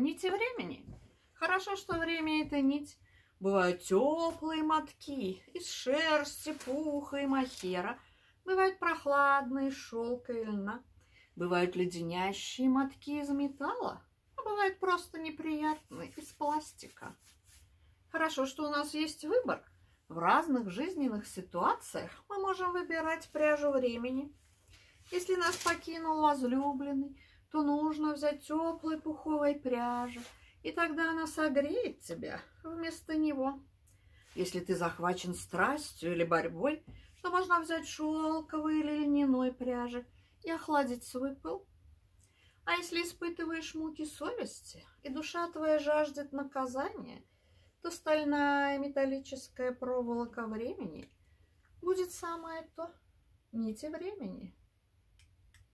Нити времени. Хорошо, что время – это нить. Бывают теплые мотки из шерсти, пуха и махера. Бывают прохладные шелка и льна. Бывают леденящие мотки из металла, а бывают просто неприятные из пластика. Хорошо, что у нас есть выбор. В разных жизненных ситуациях мы можем выбирать пряжу времени. Если нас покинул возлюбленный, то нужно взять теплой пуховой пряжи, и тогда она согреет тебя вместо него. Если ты захвачен страстью или борьбой, то можно взять шелковой или льняной пряжи и охладить свой пыл. А если испытываешь муки совести, и душа твоя жаждет наказания, то стальная металлическая проволока времени будет самое то нити времени.